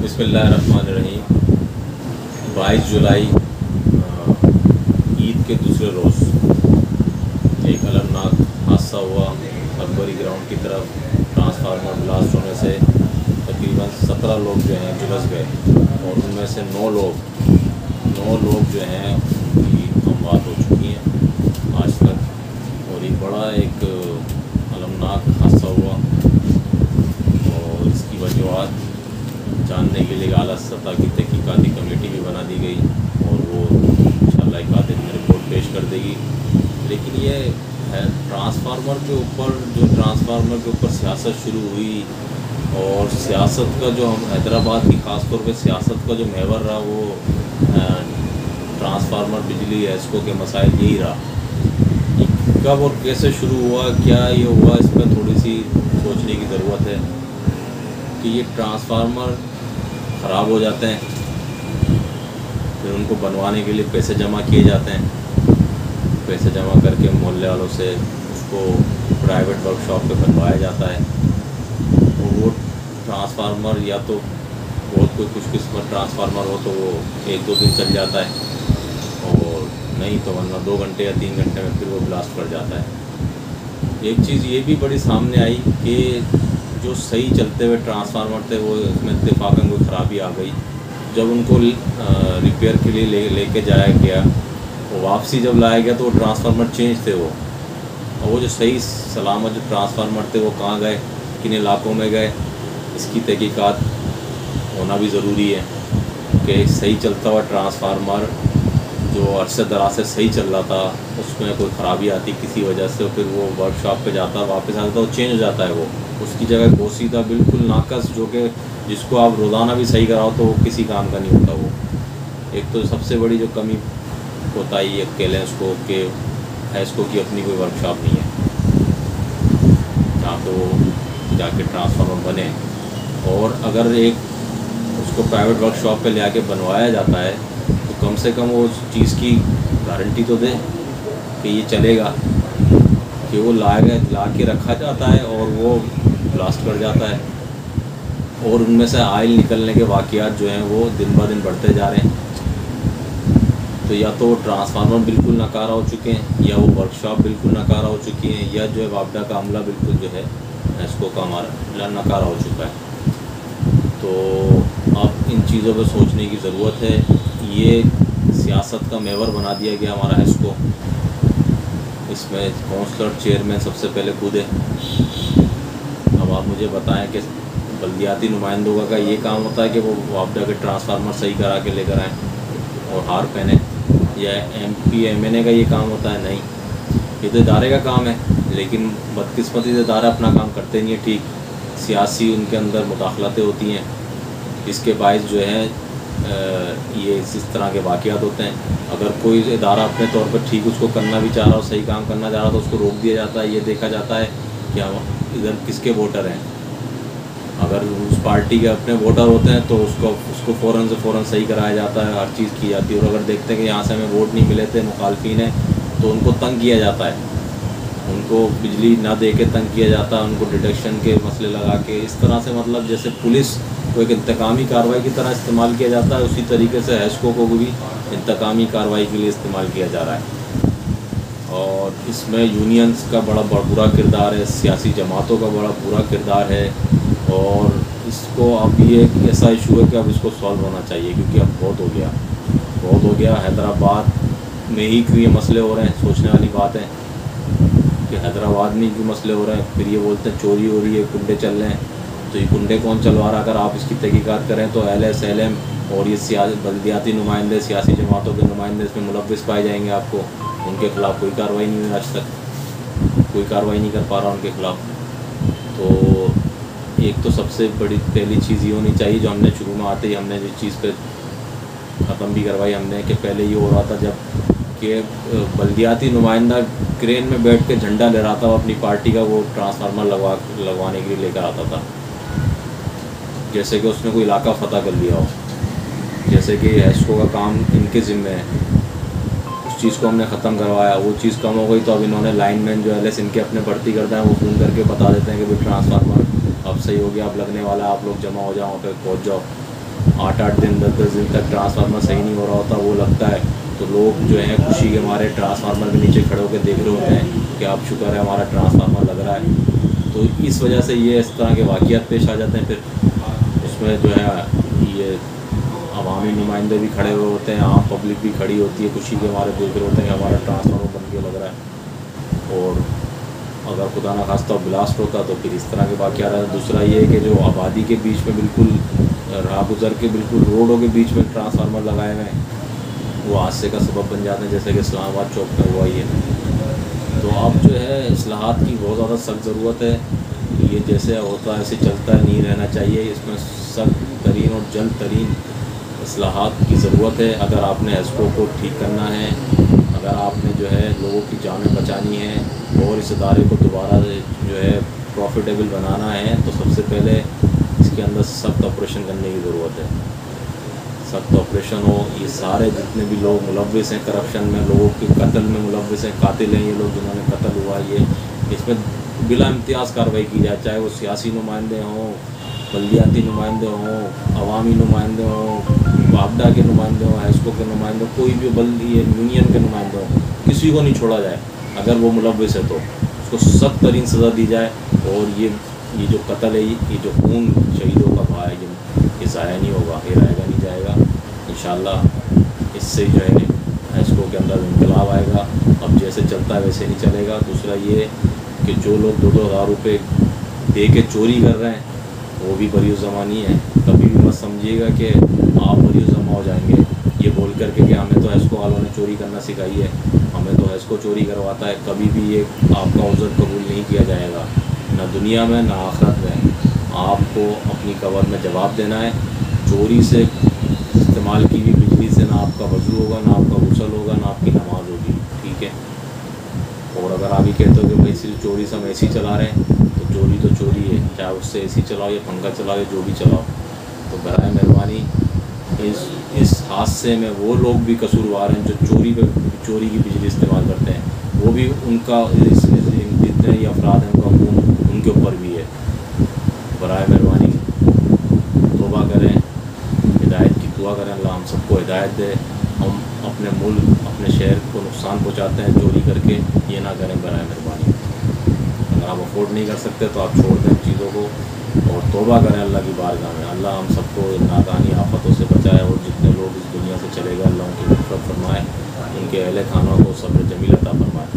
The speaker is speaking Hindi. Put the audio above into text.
रही बाईस जुलाई, ईद के दूसरे रोज़ एक अलमनाक हादसा हुआ। अकबरी ग्राउंड की तरफ़ ट्रांसफार्मर ब्लास्ट होने से तकरीबन सत्रह लोग जो हैं झुलस गए और उनमें से नौ लोग नौ लोग जो हैं उनकी अमवात हो चुकी हैं। आज तक और एक बड़ा एक, अलमनाक हादसा हुआ और इसकी वजूहत जानने के लिए अली सतह की तहकीकती कमेटी भी बना दी गई और वो इंशाल्लाह एक आधे में रिपोर्ट पेश कर देगी। लेकिन ये है ट्रांसफार्मर के ऊपर, जो ट्रांसफार्मर के ऊपर सियासत शुरू हुई और सियासत का जो हम हैदराबाद की ख़ास तौर पे सियासत का जो महवर रहा, वो ट्रांसफार्मर बिजली, एस्को के मसाइल यही रहा। कब और कैसे शुरू हुआ, क्या ये हुआ, इस पर थोड़ी सी सोचने की ज़रूरत है। ये ट्रांसफार्मर ख़राब हो जाते हैं। फिर उनको बनवाने के लिए पैसे जमा किए जाते हैं। पैसे जमा करके मोहल्ले वालों से उसको प्राइवेट वर्कशॉप पे बनवाया जाता है। और वो ट्रांसफार्मर या तो बहुत कोई खुशकिस्मत ट्रांसफार्मर हो तो वो एक दो दिन चल जाता है। और नहीं तो वरना दो घंटे या तीन घंटे में फिर वो ब्लास्ट कर जाता है। एक चीज़ ये भी बड़ी सामने आई कि जो सही चलते हुए ट्रांसफार्मर थे, वो उसमें इतफाक़न कोई ख़राबी आ गई। जब उनको रिपेयर के लिए ले, लेके जाया गया, वो वापसी जब लाया गया तो वो ट्रांसफार्मर चेंज थे वो। और वो जो सही सलामत जो ट्रांसफार्मर थे, वो कहाँ गए, किन इलाकों में गए, इसकी तहकीकात होना भी ज़रूरी है कि सही चलता हुआ ट्रांसफार्मर जो अरसे दराज से सही चल रहा था उसमें कोई ख़राबी आती किसी वजह से, फिर वो वर्कशॉप पे जाता है वापस आता तो चेंज हो जाता है वो। उसकी जगह बोसीदा बिल्कुल नाकस, जो कि जिसको आप रोज़ाना भी सही कराओ तो वो किसी काम का नहीं होता वो। एक तो सबसे बड़ी जो कमी होता है अकेले उसको, के हैस्को की अपनी कोई वर्कशॉप नहीं है। जहाँ पे वो जाके ट्रांसफार्मर बने। और अगर एक उसको प्राइवेट वर्कशॉप पे ले आके बनवाया जाता है तो कम से कम वो उस चीज़ की गारंटी तो दे। कि ये चलेगा। कि वो ला ला के रखा जाता है और वो ब्लास्ट कर जाता है। और उनमें से आयल निकलने के वाक़ात जो हैं, वो दिन ब दिन बढ़ते जा रहे हैं। तो या तो ट्रांसफार्मर बिल्कुल नकारा हो चुके हैं, या वो वर्कशॉप बिल्कुल नकारा हो चुकी हैं, या जो है वापडा का अमला बिल्कुल जो है, इसको हमारा नकारा हो चुका है। तो अब इन चीज़ों पर सोचने की ज़रूरत है। ये सियासत का मेवर बना दिया गया हमारा इसको। इसमें काउंसलर चेयरमैन सबसे पहले कूदे अब आप मुझे बताएँ कि बल्दियाती नुमाइंदों का ये काम होता है कि वो वापडा के ट्रांसफार्मर सही करा के लेकर आएँ और हार पहने? या M P M N A का ये काम होता है? नहीं। ये तो इदारे का काम है, लेकिन बदकस्मती से इदारा अपना काम करते नहीं है, ठीक। सियासी उनके अंदर मुदाखलतें होती हैं। इसके बायस जो है ये इस तरह के वाक़ात होते हैं। अगर कोई इदारा अपने तौर पर ठीक उसको करना भी चाह रहा हो, सही काम करना चाह रहा हो तो उसको रोक दिया जाता है। ये देखा जाता है कि हम इधर किसके वोटर हैं। अगर उस पार्टी के अपने वोटर होते हैं तो उसको उसको फ़ौर से फ़ौर सही कराया जाता है, हर चीज़ की जाती है। और अगर देखते हैं कि यहाँ से हमें वोट नहीं मिले थे मुखालफी ने तो उनको तंग किया जाता है। उनको बिजली ना दे के तंग किया जाता, उनको डिडक्शन के मसले लगा के, इस तरह से मतलब जैसे पुलिस को एक इंतकामी कार्रवाई की तरह इस्तेमाल किया जाता है, उसी तरीके से हैस्को को भी इंतकामी कार्रवाई के लिए इस्तेमाल किया जा रहा है। और इसमें यूनियंस का बड़ा बुरा किरदार है, सियासी जमातों का बड़ा बुरा किरदार है, और इसको अब ये ऐसा इशू है कि अब इसको सॉल्व होना चाहिए, क्योंकि अब बहुत हो गया। बहुत हो गया, हैदराबाद में ही क्यों ये मसले हो रहे हैं, सोचने वाली बात है। कि हैदराबाद में भी मसले हो रहे हैं, फिर ये बोलते हैं चोरी हो रही है, कुंडे चल रहे हैं। तो ये कुंडे कौन चलवा रहा है? अगर आप इसकी तहकीक़ात करें तो एल एस एल एम और ये बल्दियाती नुमाइंदे, सियासी जमातों के नुमाइंदे इसमें मुलविस पाए जाएँगे आपको। उनके ख़िलाफ़ कोई कार्रवाई नहीं हुई आज तक। कोई कार्रवाई नहीं कर पा रहा उनके ख़िलाफ़। तो एक तो सबसे बड़ी पहली चीज़ ये होनी चाहिए जो हमने शुरू में आते ही हमने जिस चीज़ पर ख़त्म भी करवाई हमने, कि पहले ये हो रहा था जब कि बल्दियाती नुमाइंदा क्रेन में बैठ के झंडा ले रहा था अपनी पार्टी का वो ट्रांसफार्मर लगवा, लगवाने के लिए लेकर आता था। जैसे कि उसने कोई इलाका फ़तह कर लिया हो। जैसे कि एस्को का काम इनके ज़िम्मे है। उस चीज़ को हमने ख़त्म करवाया। वो चीज़ कम हो गई तो अब इन्होंने लाइन मैन जो एल एस इनके अपने भर्ती करते हैं, वो फ़ोन करके बता देते हैं कि भाई ट्रांसफार्मर अब सही हो गया, अब लगने वाला आप लोग जमा हो जाओ, वहाँ पर पहुँच जाओ। आठ आठ दिन, दस दस दिन तक ट्रांसफार्मर सही नहीं हो रहा होता, वो लगता है। तो लोग जो हैं खुशी के मारे ट्रांसफार्मर के नीचे खड़े होकर देख रहे होते हैं कि आप शुक्र है, हमारा ट्रांसफार्मर लग रहा है। तो इस वजह से ये इस तरह के वाक़ात पेश आ जाते हैं। फिर उसमें जो है ये अवामी नुमाइंदे भी खड़े हुए होते हैं, आम पब्लिक भी खड़ी होती है, खुशी के मारे देख रहे होते हैं कि हमारा ट्रांसफार्मर बन के लग रहा है। और अगर खुदा ना खास्ता ब्लास्ट होता तो फिर इस तरह के वाक़ दूसरा ये है कि जो आबादी के बीच में बिल्कुल, राह गुजर के बिल्कुल रोडों के बीच में ट्रांसफार्मर लगाए हुए हैं। वो हादसे का सबब बन जाते हैं, जैसे कि इस्लामाबाद चौक पर हुआ ये। तो अब जो है असलाहत की बहुत ज़्यादा सख्त ज़रूरत है ये जैसे होता है, ऐसे चलता है, नहीं रहना चाहिए। इसमें सख्त तरीन और जल्द तरीन असलाहत की ज़रूरत है। अगर आपने एसको को ठीक करना है, अगर आपने जो है लोगों की जानें बचानी है और इस अदारे को दोबारा जो है प्रॉफिटेबल बनाना है तो सबसे पहले इसके अंदर सख्त ऑपरेशन करने की ज़रूरत है। सख्त ऑपरेशन हो, ये सारे जितने भी लोग मुलविस हैं करप्शन में, लोगों के कत्ल में मुलविस हैं, कातिल हैं ये लोग जिन्होंने कत्ल हुआ ये इसमें बिला इम्तियाज़ कार्रवाई की जाए, चाहे वो सियासी नुमाइंदे हों, बल्दियाती नुमाइंदे हों, अवामी नुमाइंदे हों वापडा के नुमाइंदे हों हैस्को के नुमाइंदे हों, कोई भी बल्दी यूनियन के नुमाइंदे हों, किसी को नहीं छोड़ा जाए, अगर वो मुलविस है तो। उसको सख्त तरीन सज़ा दी जाए और ये ये जो कत्ल है ये जो खून शहीदों का भाई है ये ज़ाया नहीं होगा ये रहेगा नहीं जाएगा। इन इससे जो है एस्को के अंदर इनकलाब आएगा। अब जैसे चलता है, वैसे नहीं चलेगा। दूसरा ये कि जो लोग दो दो हज़ार रुपये दे के चोरी कर रहे हैं, वो भी बरी ज़मानी है। कभी भी मत समझिएगा कि आप बरी जमा हो जाएँगे। ये बोल करके कि हमें तो एस्को वालों ने चोरी करना सिखाई है। हमें तो एस्को चोरी करवाता है। कभी भी ये आपका उजर कबूल नहीं किया जाएगा। ना दुनिया में, ना आखरत में। आपको अपनी कबर में जवाब देना है। चोरी से इस्तेमाल की हुई बिजली से ना आपका वज़ू होगा, ना आपका गुसल होगा, ना आपकी नमाज़ होगी। ठीक है? और अगर आप ही कहते हो कि भाई सिर्फ़ चोरी से हम ए सी चला रहे हैं तो चोरी तो चोरी है। चाहे उससे ए सी चलाओ या पंखा चलाओ या जो भी चलाओ। तो बर मेहरबानी, इस इस हादसे में वो लोग भी कसूरवार हैं जो चोरी पे, चोरी की बिजली इस्तेमाल करते हैं। वो भी उनका जितने ही अफराद हैं, उनका खून उनके ऊपर भी है बर मेहरबानी तोबा करें हिदायत की दुआ करें अल्लाह हम सबको हिदायत दे। हम अपने मुल्क, अपने शहर को नुकसान पहुँचाते हैं, चोरी करके। ये ना करें बर मेहरबानी। अगर आप अफोर्ड नहीं कर सकते तो आप छोड़ दें चीज़ों को और तोबा करें अल्लाह की बारगाह में। अल्लाह हम सबको नाकानी आफतों से बचाए और जितने लोग इस दुनिया से चले गए, अल्लाह उनकी नफरत फरमाए उनके अहल खानों को सब्र जमीलता फरमाए।